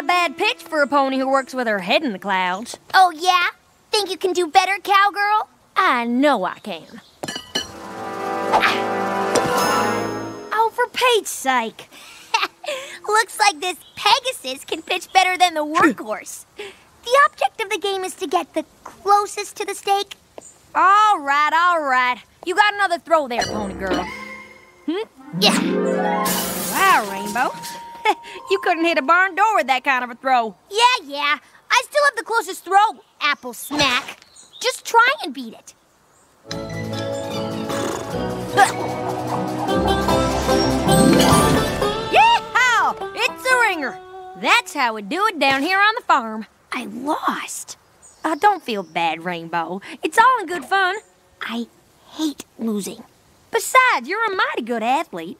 not a bad pitch for a pony who works with her head in the clouds. Oh, yeah? Think you can do better, cowgirl? I know I can. Oh, for Pete's sake. Looks like this Pegasus can pitch better than the workhorse. the object of the game is to get the closest to the stake. All right, all right. You got another throw there, pony girl. Hmm? Yeah. Wow, Rainbow. you couldn't hit a barn door with that kind of a throw. Yeah, yeah. I still have the closest throw, Applesnack. Just try and beat it. Yeehaw! It's a ringer. That's how we do it down here on the farm. I lost. Uh, don't feel bad, Rainbow. It's all in good fun. I hate losing. Besides, you're a mighty good athlete.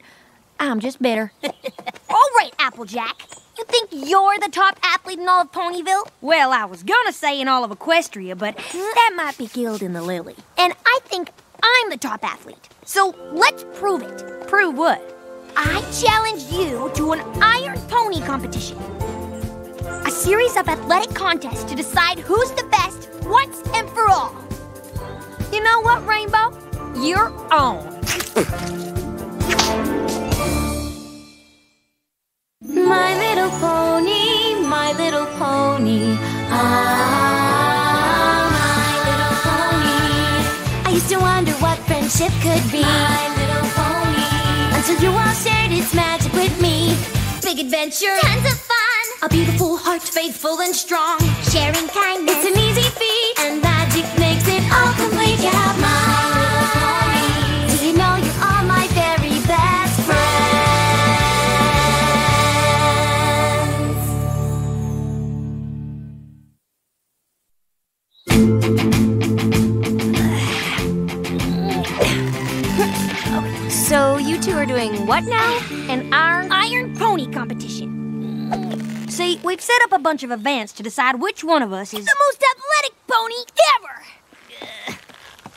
I'm just bitter. all right, Applejack. You think you're the top athlete in all of Ponyville? Well, I was gonna say in all of Equestria, but hmm? that might be killed in the lily. And I think I'm the top athlete. So let's prove it. Prove what? I challenge you to an Iron Pony competition. A series of athletic contests to decide who's the best once and for all. You know what, Rainbow? You're on. friendship could be. My little pony. Until you all shared its magic with me. Big adventure, Tons of fun. a beautiful heart, faithful and strong. Sharing kindness. It's an what now? An iron? Iron Pony competition. See, we've set up a bunch of events to decide which one of us is. The most athletic pony ever.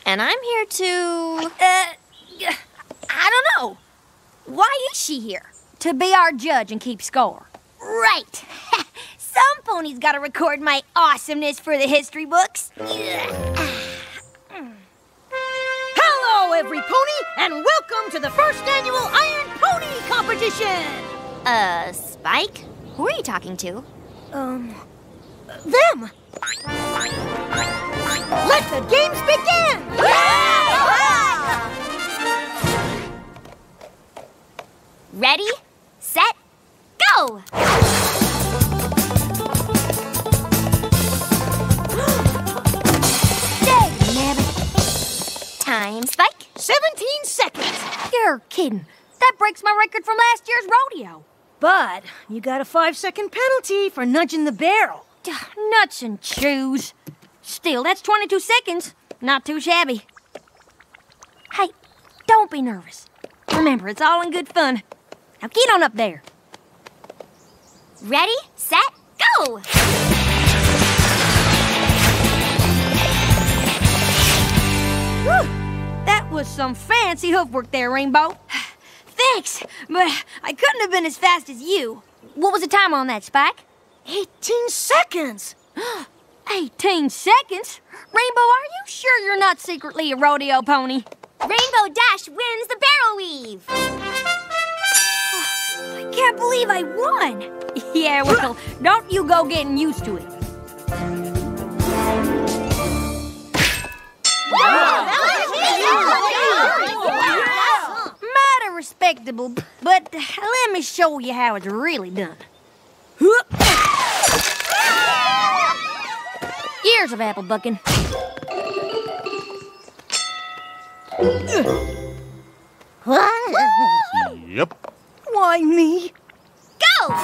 And I'm here to. Uh, I don't know. Why is she here? to be our judge and keep score. Right. Some ponies gotta record my awesomeness for the history books. Every pony, and welcome to the first annual Iron Pony competition. Uh, Spike? Who are you talking to? Um, them. Let the games begin. Ready, set, go! Time, Spike. 17 seconds. You're kidding. That breaks my record from last year's rodeo. But you got a five second penalty for nudging the barrel. Duh, Nuts and chews. Still, that's 22 seconds. Not too shabby. Hey, don't be nervous. Remember, it's all in good fun. Now get on up there. Ready, set, go! Whew, that was some fancy hoofwork there, Rainbow. Thanks, but I couldn't have been as fast as you. What was the time on that, Spike? 18 seconds. 18 seconds? Rainbow, are you sure you're not secretly a rodeo pony? Rainbow Dash wins the barrel weave. I can't believe I won. Yeah, well, don't you go getting used to it. Respectable, but let me show you how it's really done. Years of apple bucking. Yep. Why me? Go!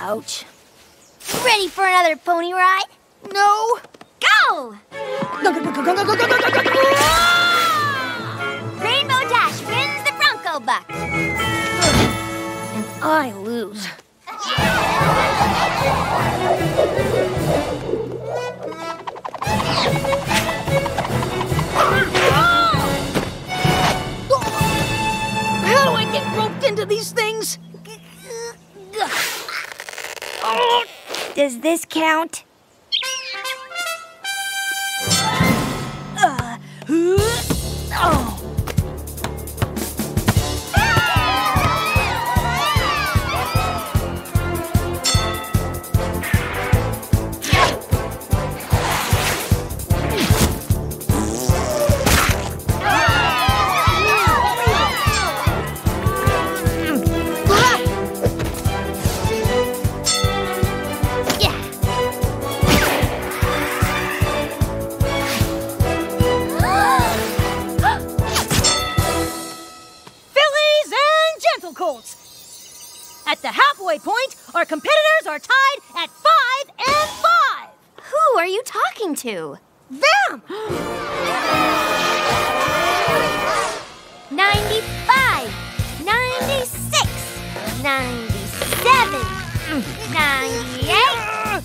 Ouch. Ready for another pony ride? No. Go! Rainbow 98,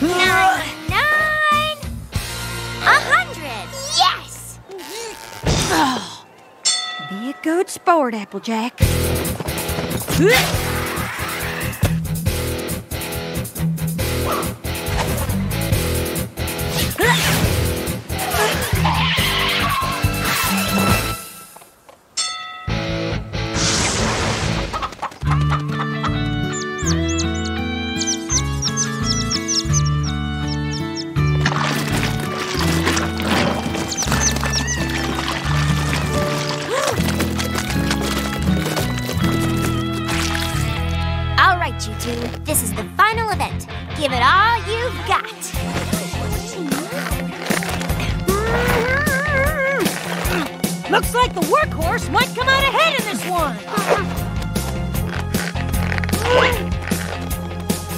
99, 100. Yes! Be a good sport, Applejack. Two. This is the final event. Give it all you've got. Looks like the workhorse might come out ahead in this one.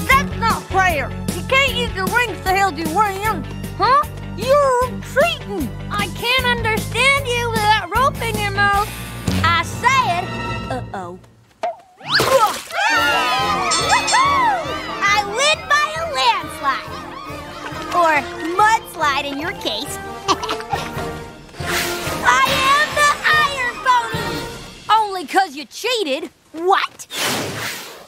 That's not fair. You can't use your wings to hold your wings. Huh? You're cheating. I can't understand you with that rope in your mouth. I said, uh-oh. I win by a landslide. Or mudslide in your case. I am the Iron Pony! Only 'cause you cheated. What?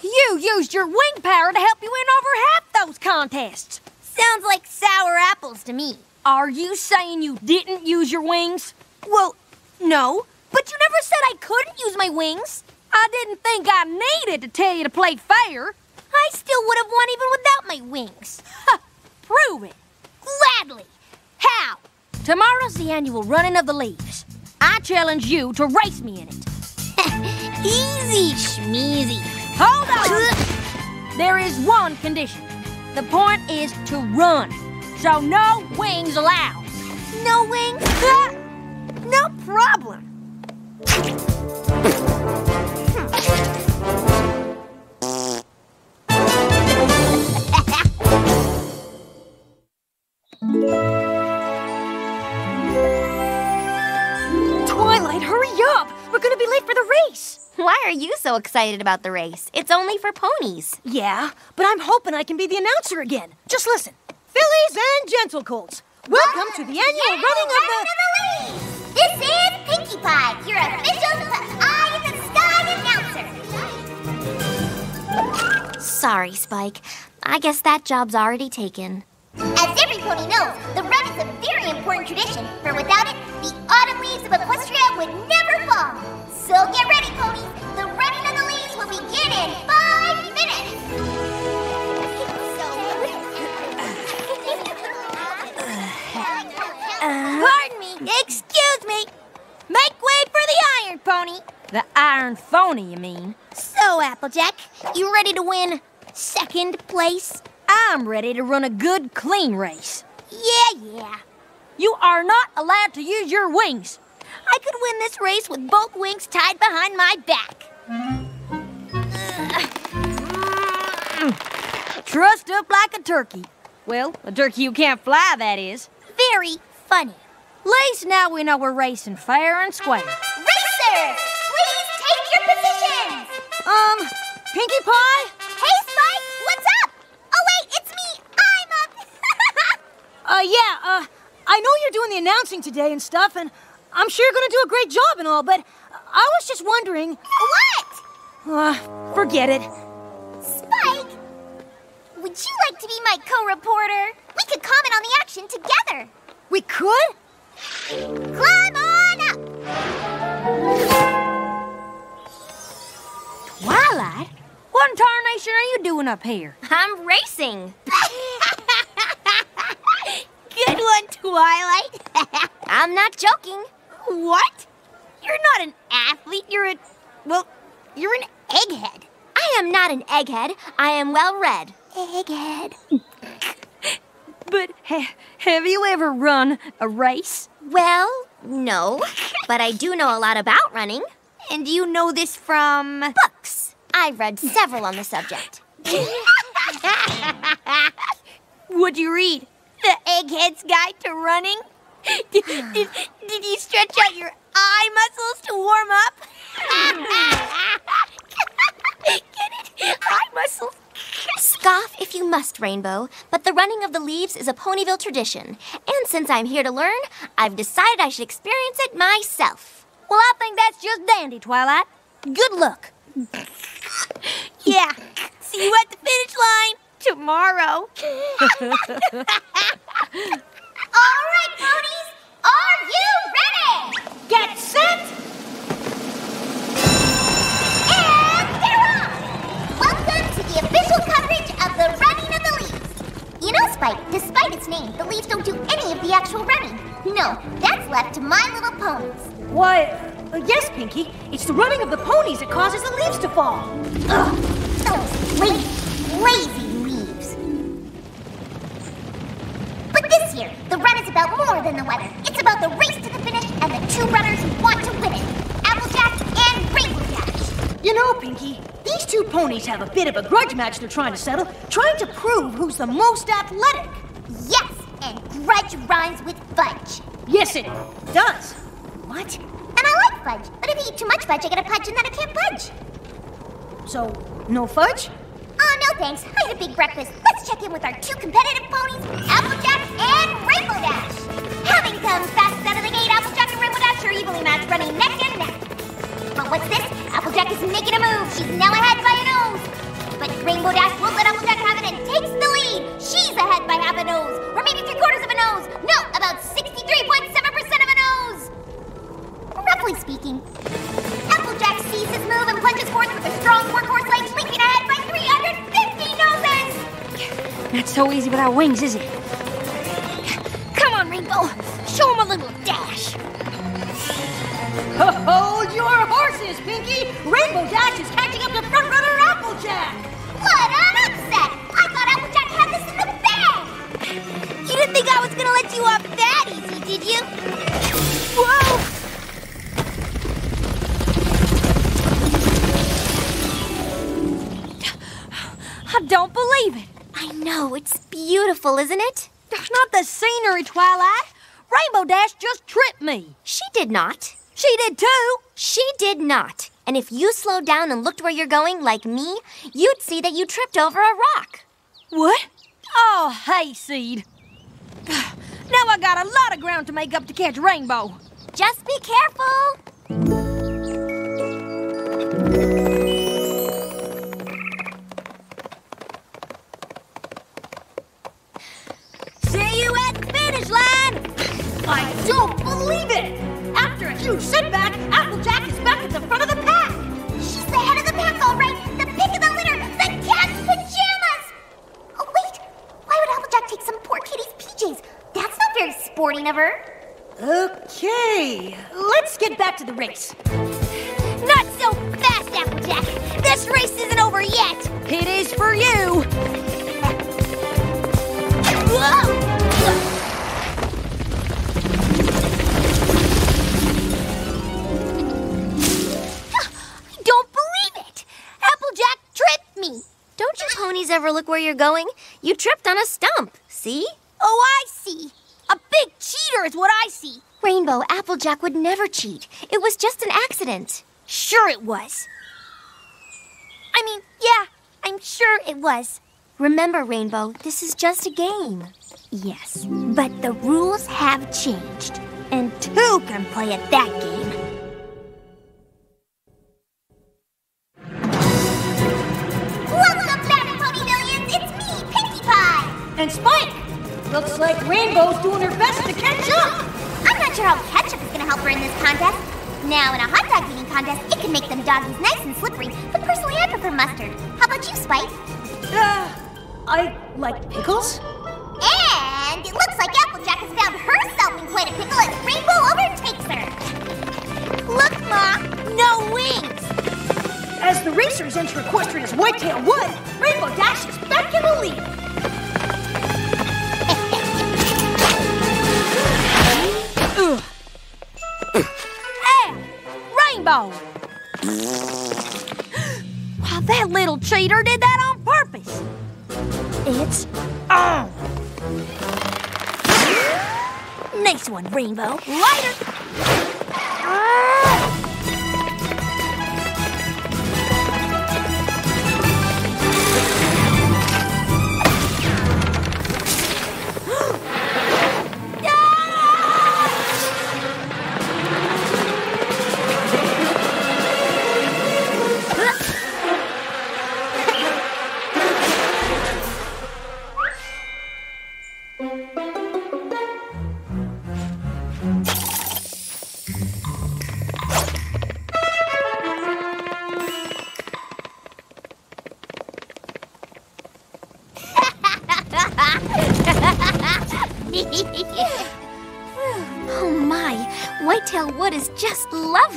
You used your wing power to help you win over half those contests. Sounds like sour apples to me. Are you saying you didn't use your wings? Well, no. But you never said I couldn't use my wings. I didn't think I needed to tell you to play fair. I still would have won even without my wings. Ha, prove it. Gladly. How? Tomorrow's the annual running of the leaves. I challenge you to race me in it. Easy schmeezy. Hold on. there is one condition. The point is to run. So no wings allowed. No wings? No problem. so excited about the race? It's only for ponies. Yeah, but I'm hoping I can be the announcer again. Just listen. Fillies and Gentle Colts, welcome to the annual running of the... This is Pinkie Pie, your official Eye in the Sky announcer. Sorry, Spike. I guess that job's already taken. As every pony knows, the run is a very important tradition, for without it, the autumn leaves of Equestria would never fall. So get ready, ponies. In five minutes. Pardon me. Excuse me. Make way for the Iron Pony. The iron phony, you mean? So, Applejack, you ready to win second place? I'm ready to run a good, clean race. Yeah, yeah. You are not allowed to use your wings. I could win this race with both wings tied behind my back. Trussed up like a turkey. Well, a turkey you can't fly, that is. Very funny. Least now we know we're racing fair and square. Racers, please take your positions. Um, Pinkie Pie? Hey, Spike, what's up? Oh, wait, it's me. I'm up. Uh, yeah, uh, I know you're doing the announcing today and stuff, and I'm sure you're gonna do a great job and all, but I was just wondering. what? Uh, forget it. Would you like to be my co-reporter? We could comment on the action together. We could? Climb on up! Twilight? What in tarnation are you doing up here? I'm racing. Good one, Twilight. I'm not joking. What? You're not an athlete. You're a. Well, you're an egghead. I am not an egghead. I am well read. Egghead. But ha- have you ever run a race? Well, no. but I do know a lot about running. And you know this from books. I've read several on the subject. What'd you read? The Egghead's Guide to Running? Did, did, did you stretch out your eye muscles to warm up? Get it? Eye muscles. Scoff if you must, Rainbow, but the running of the leaves is a Ponyville tradition. And since I'm here to learn, I've decided I should experience it myself. Well, I think that's just dandy, Twilight. Good luck. Yeah, see you at the finish line tomorrow. All right, ponies, are you ready? Get set! The official coverage of the running of the leaves. You know, Spike, despite its name, the leaves don't do any of the actual running. No, that's left to my little ponies. Why, uh, yes, Pinkie. It's the running of the ponies that causes the leaves to fall. Ugh, those lazy, lazy leaves. But this year, the run is about more than the weather. It's about the race to the finish and the two runners who want to win it Applejack and Rainbow Dash. You know, Pinkie, these two ponies have a bit of a grudge match they're trying to settle, trying to prove who's the most athletic. Yes, and grudge rhymes with fudge. Yes, it does. What? And I like fudge, but if I eat too much fudge, I get a pudge and then I can't fudge. So, no fudge? Oh, no thanks. I had a big breakfast. Let's check in with our two competitive ponies, Applejack and Rainbow Dash. Having come fast out of the gate, Applejack and Rainbow Dash are evenly matched, running neck and what's this? Applejack is making a move. She's now ahead by a nose. But Rainbow Dash won't let Applejack have it and takes the lead. She's ahead by half a nose, or maybe three quarters of a nose. No, about 63.7% of a nose. Roughly speaking. Applejack sees his move and plunges forth with a strong workhorse legs, leaping ahead by 350 noses! Not so easy without wings, is it? Horses, Pinkie! Rainbow Dash is catching up to front runner Applejack! What an upset! I thought Applejack had this in the bag! You didn't think I was gonna let you off that easy, did you? Whoa! I don't believe it. I know, it's beautiful, isn't it? Not the scenery, Twilight. Rainbow Dash just tripped me. She did not. She did too. She did not. And if you slowed down and looked where you're going, like me, you'd see that you tripped over a rock. What? Oh, hayseed. Now I got a lot of ground to make up to catch Rainbow. Just be careful. Very sporting of her. Okay, let's get back to the race. Not so fast, Applejack. This race isn't over yet. It is for you. Whoa! I don't believe it. Applejack tripped me. Don't you ponies ever look where you're going? You tripped on a stump. See? Oh, I see. A big cheater is what I see. Rainbow, Applejack would never cheat. It was just an accident. Sure it was. I mean, yeah, I'm sure it was. Remember, Rainbow, this is just a game. Yes, but the rules have changed, and two can play at that game. Welcome back, Pony Millions! It's me, Pinkie And Spike! Looks like Rainbow's doing her best to catch up! I'm not sure how ketchup is gonna help her in this contest. Now, in a hot dog eating contest, it can make them doggies nice and slippery, but personally I prefer mustard. How about you, Spike? Uh, I like pickles? And it looks like Applejack has found herself in quite a pickle as Rainbow overtakes her. Look, Ma, no wings. As the racers enter Equestria's Whitetail Wood, Rainbow dashes back in the lead. Rainbow! Wow, that little cheater did that on purpose. It's on. Next one, Rainbow. Later.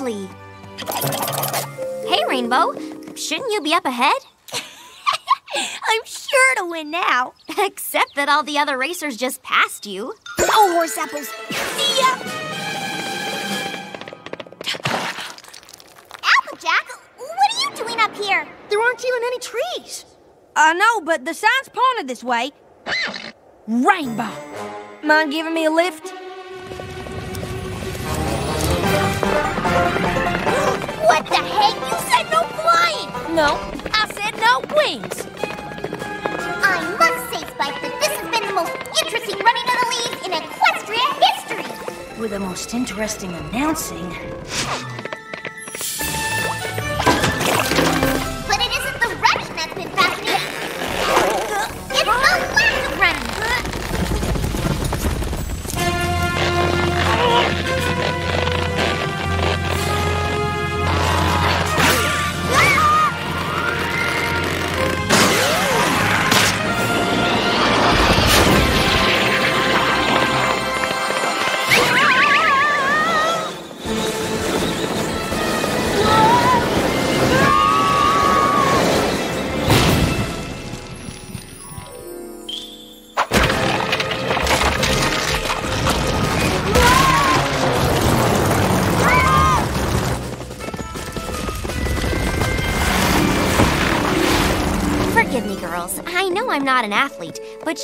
Lovely. Hey, Rainbow, shouldn't you be up ahead? I'm sure to win now. Except that all the other racers just passed you. Oh, horse apples. See ya. Applejack, what are you doing up here? There aren't even any trees. I know, but the sign's pointed this way. Rainbow. Mind giving me a lift? What the heck? You said no flying! No, I said no wings. I must say, Spike, that this has been the most interesting running of the leaves in Equestria history. With the most interesting announcing.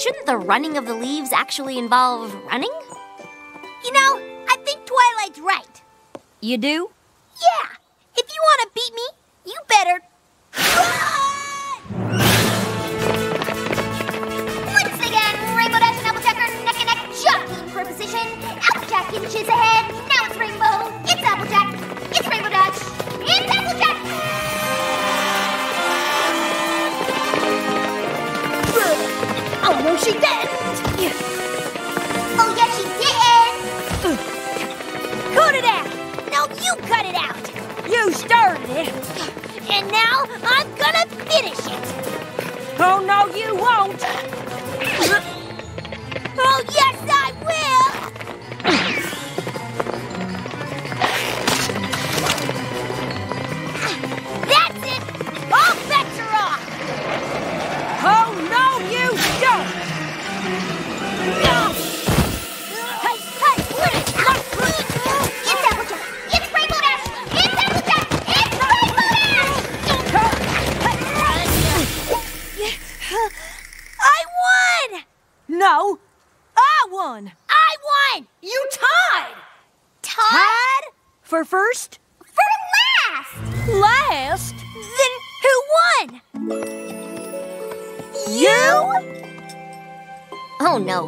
Shouldn't the running of the leaves actually involve running? You know, I think Twilight's right. You do?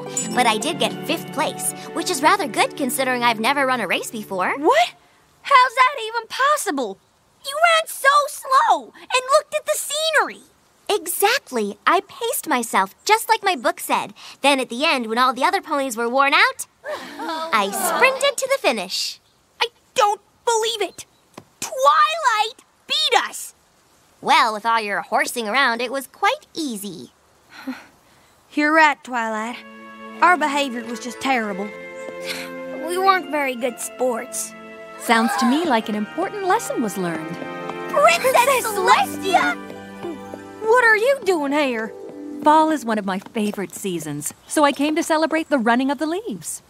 No, but I did get fifth place, which is rather good considering I've never run a race before. What? How's that even possible? You ran so slow and looked at the scenery. Exactly. I paced myself, just like my book said. Then at the end, when all the other ponies were worn out, I sprinted to the finish. I don't believe it. Twilight beat us. Well, with all your horsing around, it was quite easy. You're right, Twilight. Our behavior was just terrible. We weren't very good sports. Sounds to me like an important lesson was learned. Princess Celestia! What are you doing here? Fall is one of my favorite seasons, so I came to celebrate the running of the leaves.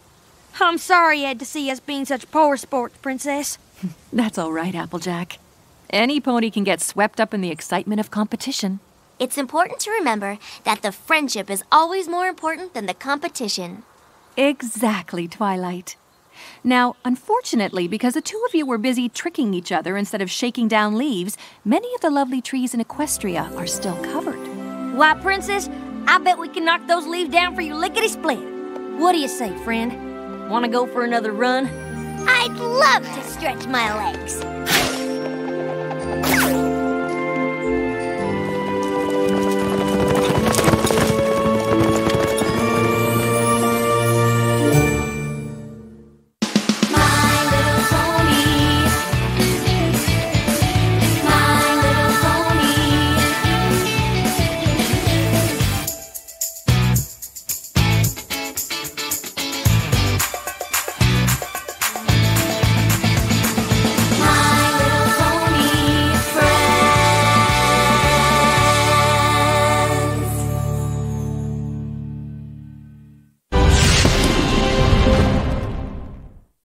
I'm sorry you had to see us being such poor sports, Princess. That's all right, Applejack. Any pony can get swept up in the excitement of competition. It's important to remember that the friendship is always more important than the competition. Exactly, Twilight. Now, unfortunately, because the two of you were busy tricking each other instead of shaking down leaves, many of the lovely trees in Equestria are still covered. Why, Princess, I bet we can knock those leaves down for you lickety split. What do you say, friend? Want to go for another run? I'd love to stretch my legs.